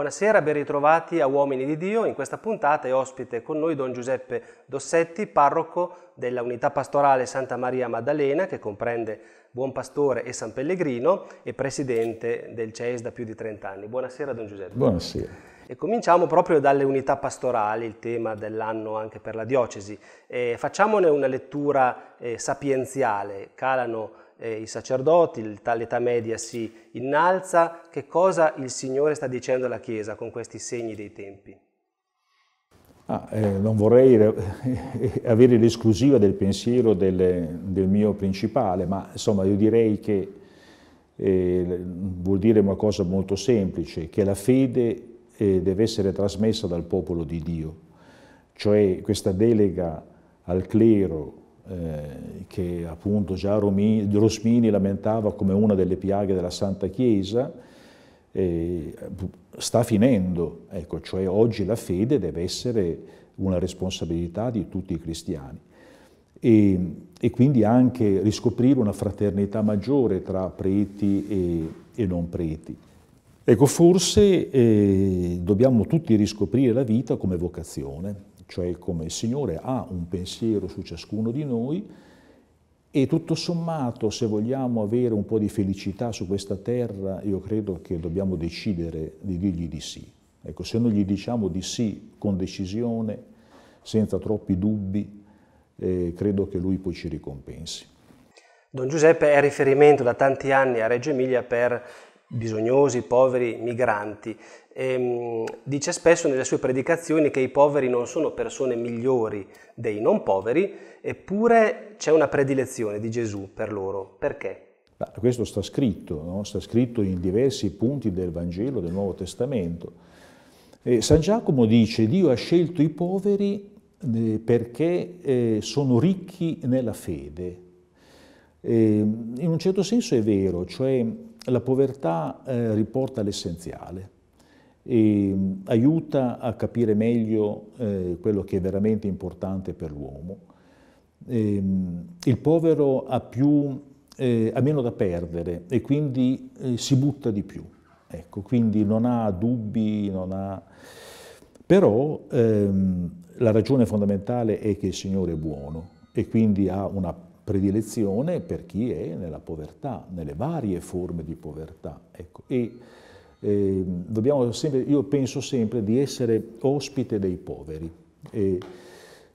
Buonasera, ben ritrovati a Uomini di Dio. In questa puntata è ospite con noi Don Giuseppe Dossetti, parroco della unità pastorale Santa Maria Maddalena, che comprende Buon Pastore e San Pellegrino, e presidente del CES da più di 30 anni. Buonasera, Don Giuseppe. Buonasera. E cominciamo proprio dalle unità pastorali, il tema dell'anno anche per la diocesi. E facciamone una lettura eh, sapienziale. Calano eh, i sacerdoti, l'età media si innalza, che cosa il Signore sta dicendo alla Chiesa con questi segni dei tempi? Ah, eh, non vorrei avere l'esclusiva del pensiero del, del, mio principale, ma insomma io direi che eh, vuol dire una cosa molto semplice, che la fede eh, deve essere trasmessa dal popolo di Dio, cioè questa delega al clero, eh, che appunto già Romini, Rosmini lamentava come una delle piaghe della Santa Chiesa, eh, sta finendo. Ecco, cioè oggi la fede deve essere una responsabilità di tutti i cristiani. E, e quindi anche riscoprire una fraternità maggiore tra preti e, e non preti. Ecco, forse eh, dobbiamo tutti riscoprire la vita come vocazione, cioè come il Signore ha un pensiero su ciascuno di noi e tutto sommato, se vogliamo avere un po' di felicità su questa terra, io credo che dobbiamo decidere di dirgli di sì. Ecco, se noi gli diciamo di sì con decisione, senza troppi dubbi, eh, credo che lui poi ci ricompensi. Don Giuseppe è riferimento da tanti anni a Reggio Emilia per bisognosi, poveri, migranti. E, ehm, dice spesso nelle sue predicazioni che i poveri non sono persone migliori dei non poveri, eppure c'è una predilezione di Gesù per loro. Perché? Ma questo sta scritto, no? sta scritto in diversi punti del Vangelo del Nuovo Testamento. E San Giacomo dice Dio ha scelto i poveri eh, perché eh, sono ricchi nella fede. E, in un certo senso è vero, cioè la povertà eh, riporta l'essenziale e aiuta a capire meglio eh, quello che è veramente importante per l'uomo. il povero ha, più, eh, ha, meno da perdere e quindi eh, si butta di più, ecco, quindi non ha dubbi, non ha... però ehm, la ragione fondamentale è che il Signore è buono e quindi ha una predilezione per chi è nella povertà, nelle varie forme di povertà. Ecco. E, eh, sempre, io penso sempre di essere ospite dei poveri. E,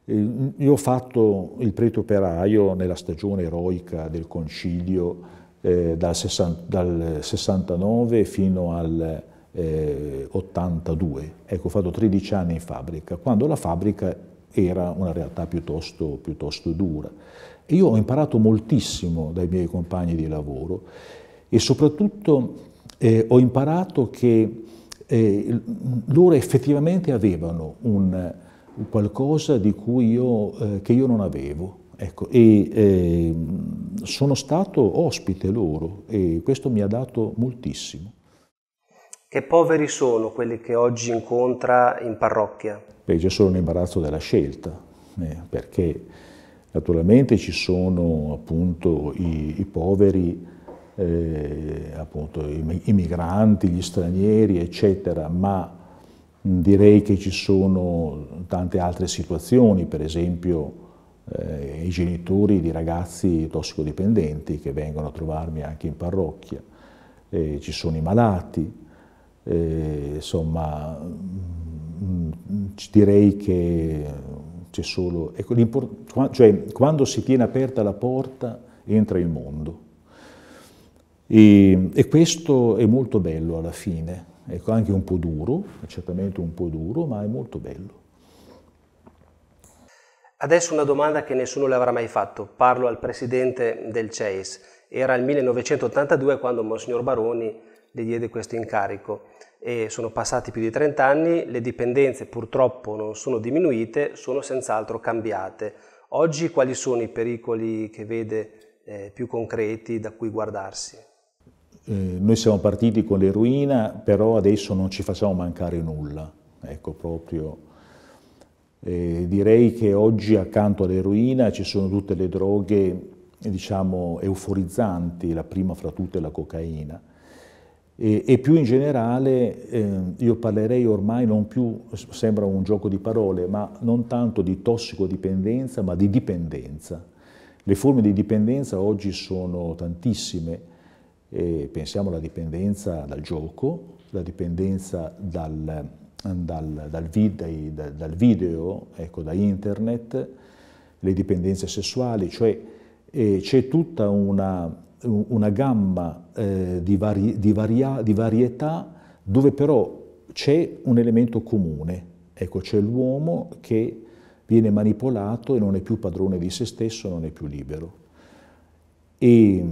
e, io ho fatto il prete operaio nella stagione eroica del concilio eh, dal, 60, dal, 69 fino al eh, 82. Ecco, ho fatto 13 anni in fabbrica, quando la fabbrica era una realtà piuttosto, piuttosto dura. E io ho imparato moltissimo dai miei compagni di lavoro e soprattutto eh, ho imparato che eh, loro effettivamente avevano un, qualcosa di cui io, eh, che io non avevo. Ecco, e eh, sono stato ospite loro e questo mi ha dato moltissimo. Che poveri sono quelli che oggi incontra in parrocchia? Beh, c'è solo un imbarazzo della scelta, eh, perché naturalmente ci sono appunto i, i poveri, eh, appunto i, i, migranti, gli stranieri, eccetera, ma direi che ci sono tante altre situazioni, per esempio eh, i genitori di ragazzi tossicodipendenti che vengono a trovarmi anche in parrocchia, eh, ci sono i malati, eh, insomma Mm, direi che c'è solo... Ecco, cioè, quando si tiene aperta la porta entra il mondo. E, e questo è molto bello alla fine, ecco, anche un po' duro, certamente un po' duro, ma è molto bello. Adesso una domanda che nessuno le avrà mai fatto. Parlo al presidente del CEIS. Era il 1982 quando Monsignor Baroni le diede questo incarico e sono passati più di 30 anni, le dipendenze purtroppo non sono diminuite, sono senz'altro cambiate. Oggi quali sono i pericoli che vede eh, più concreti da cui guardarsi? Eh, noi siamo partiti con l'eroina, però adesso non ci facciamo mancare nulla. Ecco, proprio. Eh, direi che oggi accanto all'eroina ci sono tutte le droghe, diciamo, euforizzanti, la prima fra tutte è la cocaina E, e più in generale eh, io parlerei ormai non più, sembra un gioco di parole, ma non tanto di tossicodipendenza, ma di dipendenza. Le forme di dipendenza oggi sono tantissime, e pensiamo alla dipendenza dal gioco, la dipendenza dal, dal, dal, vid, dal video, ecco, da internet, le dipendenze sessuali, cioè eh, c'è tutta una, una gamma eh, di, vari, di, varia, di, varietà dove però c'è un elemento comune, ecco, c'è l'uomo che viene manipolato e non è più padrone di se stesso, non è più libero. E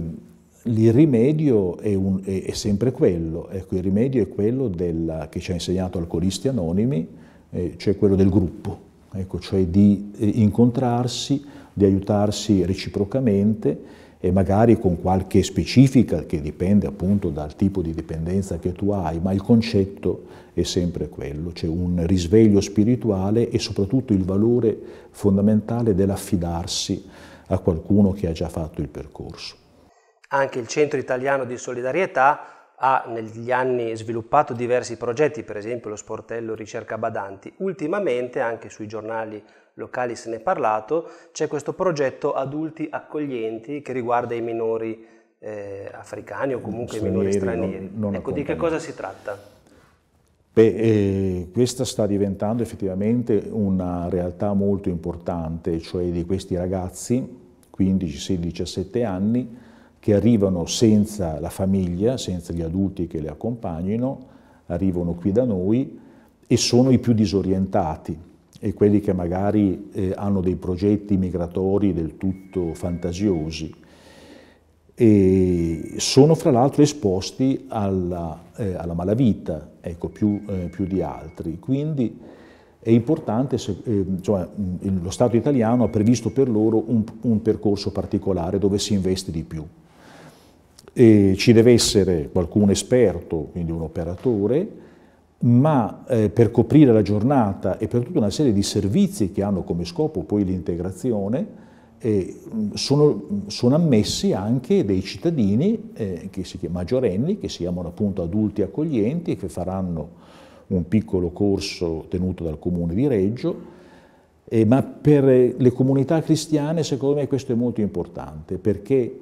il rimedio è, un, è, è sempre quello, ecco, il rimedio è quello della, che ci ha insegnato Alcolisti Anonimi, eh, cioè quello del gruppo, ecco, cioè di eh, incontrarsi, di aiutarsi reciprocamente e magari con qualche specifica che dipende appunto dal tipo di dipendenza che tu hai, ma il concetto è sempre quello, c'è un risveglio spirituale e soprattutto il valore fondamentale dell'affidarsi a qualcuno che ha già fatto il percorso. Anche il Centro Italiano di Solidarietà ha negli anni sviluppato diversi progetti, per esempio lo sportello Ricerca Badanti. Ultimamente, anche sui giornali locali se ne è parlato, c'è questo progetto Adulti Accoglienti che riguarda i minori eh, africani o comunque stranieri, i minori stranieri. Non, non ecco, di che cosa si tratta? Beh, eh, questa sta diventando effettivamente una realtà molto importante, cioè di questi ragazzi, 15, 16, 17 anni, che arrivano senza la famiglia, senza gli adulti che li accompagnino, arrivano qui da noi e sono i più disorientati e quelli che magari eh, hanno dei progetti migratori del tutto fantasiosi e sono fra l'altro esposti alla, eh, alla malavita, ecco, più, eh, più, di altri. Quindi è importante, se, eh, cioè, lo Stato italiano ha previsto per loro un, un percorso particolare dove si investe di più. E ci deve essere qualcuno esperto, quindi un operatore, ma eh, per coprire la giornata e per tutta una serie di servizi che hanno come scopo poi l'integrazione, eh, sono, sono, ammessi anche dei cittadini eh, che si, maggiorenni, che si chiamano appunto adulti accoglienti e che faranno un piccolo corso tenuto dal comune di Reggio, eh, ma per le comunità cristiane secondo me questo è molto importante perché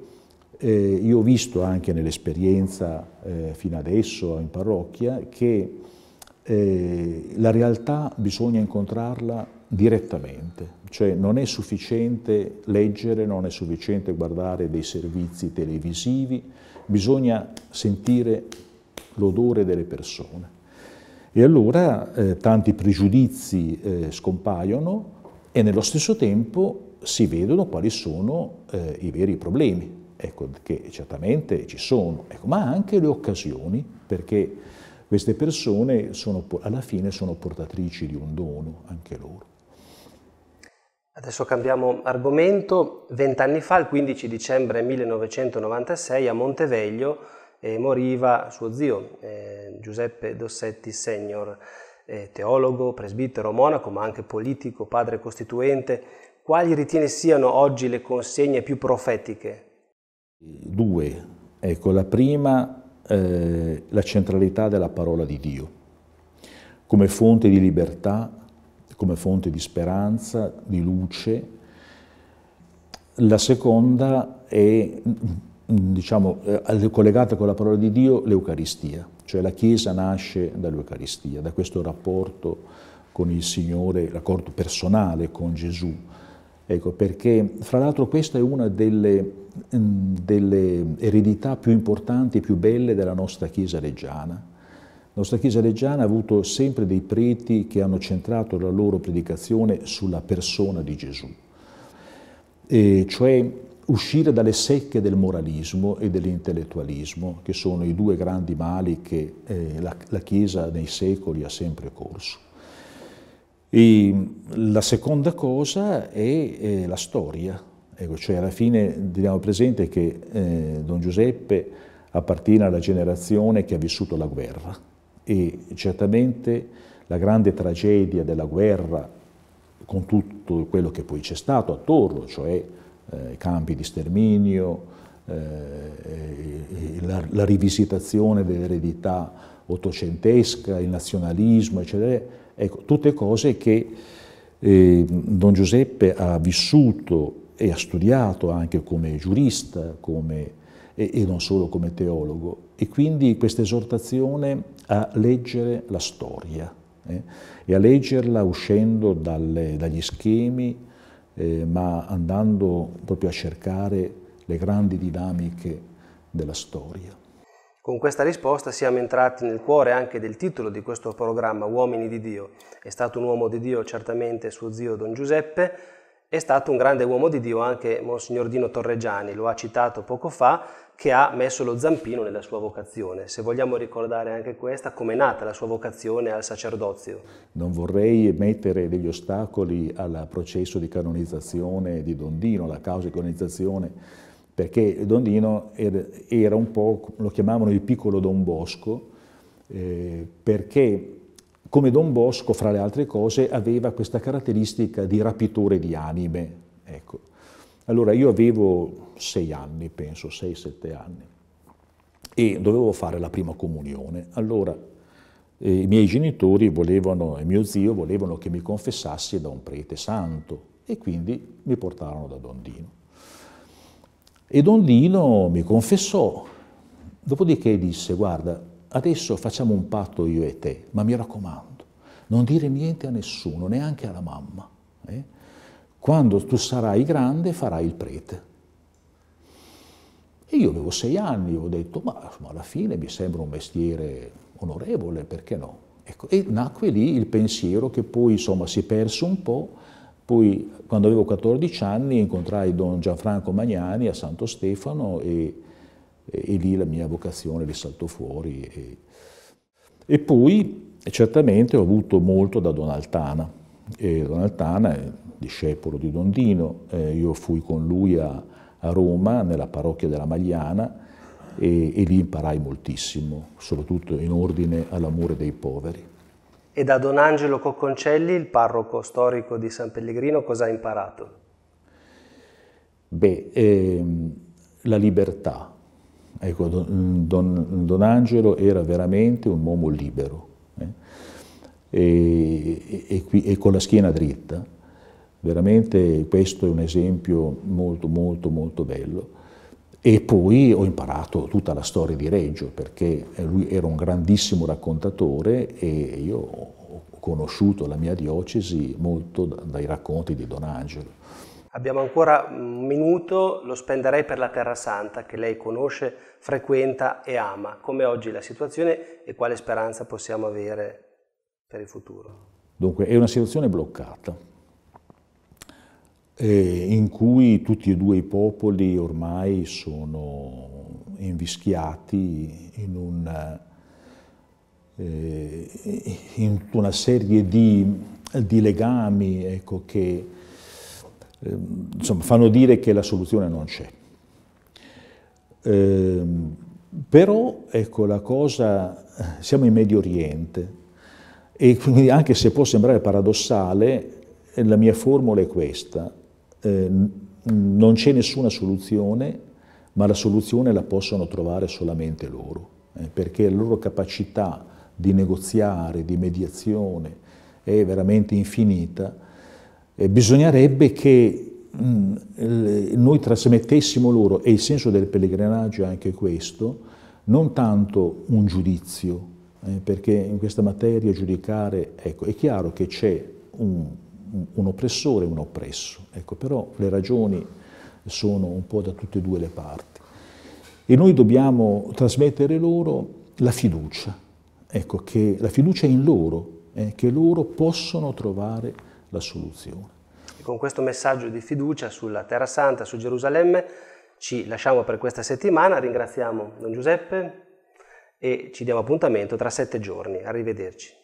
eh, io ho visto anche nell'esperienza eh, fino adesso in parrocchia che eh, la realtà bisogna incontrarla direttamente, cioè non è sufficiente leggere, non è sufficiente guardare dei servizi televisivi, bisogna sentire l'odore delle persone. E allora eh, tanti pregiudizi eh, scompaiono e nello stesso tempo si vedono quali sono eh, i veri problemi ecco, che certamente ci sono, ecco, ma anche le occasioni, perché queste persone sono, alla fine sono portatrici di un dono, anche loro. Adesso cambiamo argomento. Vent'anni fa, il 15 dicembre 1996, a Monteveglio eh, moriva suo zio, eh, Giuseppe Dossetti Senior, eh, teologo, presbitero, monaco, ma anche politico, padre costituente. Quali ritiene siano oggi le consegne più profetiche Due, ecco, la prima, eh, la centralità della parola di Dio, come fonte di libertà, come fonte di speranza, di luce. La seconda è, diciamo, eh, collegata con la parola di Dio, l'Eucaristia, cioè la Chiesa nasce dall'Eucaristia, da questo rapporto con il Signore, rapporto personale con Gesù. Ecco, perché fra l'altro questa è una delle Mm, delle eredità più importanti e più belle della nostra Chiesa reggiana. La nostra Chiesa reggiana ha avuto sempre dei preti che hanno centrato la loro predicazione sulla persona di Gesù, e cioè uscire dalle secche del moralismo e dell'intellettualismo, che sono i due grandi mali che eh, la, la Chiesa nei secoli ha sempre corso. E la seconda cosa è, è la storia, Ecco, cioè alla fine teniamo presente che eh, Don Giuseppe appartiene alla generazione che ha vissuto la guerra e certamente la grande tragedia della guerra con tutto quello che poi c'è stato attorno, cioè eh, campi di sterminio, eh, la, la, rivisitazione dell'eredità ottocentesca, il nazionalismo, eccetera, ecco, tutte cose che eh, Don Giuseppe ha vissuto e ha studiato anche come giurista come, e, e non solo come teologo, e quindi questa esortazione a leggere la storia eh, e a leggerla uscendo dalle, dagli schemi, eh, ma andando proprio a cercare le grandi dinamiche della storia. Con questa risposta siamo entrati nel cuore anche del titolo di questo programma, Uomini di Dio. È stato un uomo di Dio certamente suo zio Don Giuseppe, è stato un grande uomo di Dio anche Monsignor Dino Torreggiani, lo ha citato poco fa, che ha messo lo zampino nella sua vocazione. Se vogliamo ricordare anche questa, come è nata la sua vocazione al sacerdozio? Non vorrei mettere degli ostacoli al processo di canonizzazione di Don Dino, la causa di canonizzazione, perché Don Dino era un po', lo chiamavano il piccolo Don Bosco, eh, perché come Don Bosco, fra le altre cose, aveva questa caratteristica di rapitore di anime. Ecco. Allora io avevo sei anni, penso, sei, sette anni, e dovevo fare la prima comunione. Allora eh, i miei genitori volevano, e mio zio volevano che mi confessassi da un prete santo, e quindi mi portarono da Don Dino. E Don Dino mi confessò, dopodiché disse, guarda, adesso facciamo un patto io e te, ma mi raccomando, non dire niente a nessuno, neanche alla mamma. Eh? Quando tu sarai grande farai il prete. E io avevo sei anni, ho detto, ma, ma alla fine mi sembra un mestiere onorevole, perché no? Ecco, e nacque lì il pensiero che poi insomma si perse un po', poi quando avevo 14 anni incontrai Don Gianfranco Magnani a Santo Stefano e e, lì la mia vocazione risaltò fuori. E, e poi certamente ho avuto molto da Don Altana. E Don Altana è discepolo di Don Dino, eh, io fui con lui a, a, Roma, nella parrocchia della Magliana, e, e lì imparai moltissimo, soprattutto in ordine all'amore dei poveri. E da Don Angelo Cocconcelli, il parroco storico di San Pellegrino, cosa ha imparato? Beh, ehm, la libertà, Ecco, Don, Don, Don Angelo era veramente un uomo libero eh? e, e, e, e, con la schiena dritta. Veramente questo è un esempio molto molto molto bello. E poi ho imparato tutta la storia di Reggio perché lui era un grandissimo raccontatore e io ho conosciuto la mia diocesi molto dai racconti di Don Angelo. Abbiamo ancora un minuto, lo spenderei per la Terra Santa che lei conosce, frequenta e ama. Come oggi la situazione e quale speranza possiamo avere per il futuro? Dunque è una situazione bloccata eh, in cui tutti e due i popoli ormai sono invischiati in, un, eh, in una serie di, di legami ecco, che Ehm, insomma, fanno dire che la soluzione non c'è. Eh, però, ecco, la cosa, siamo in Medio Oriente e quindi anche se può sembrare paradossale, la mia formula è questa, eh, non c'è nessuna soluzione, ma la soluzione la possono trovare solamente loro, eh, perché la loro capacità di negoziare, di mediazione è veramente infinita eh, bisognerebbe che mh, mm, noi trasmettessimo loro, e il senso del pellegrinaggio è anche questo, non tanto un giudizio, eh, perché in questa materia giudicare, ecco, è chiaro che c'è un, un oppressore e un oppresso, ecco, però le ragioni sono un po' da tutte e due le parti. E noi dobbiamo trasmettere loro la fiducia, ecco, che la fiducia in loro, eh, che loro possono trovare la soluzione. E con questo messaggio di fiducia sulla Terra Santa, su Gerusalemme, ci lasciamo per questa settimana, ringraziamo Don Giuseppe e ci diamo appuntamento tra sette giorni. Arrivederci.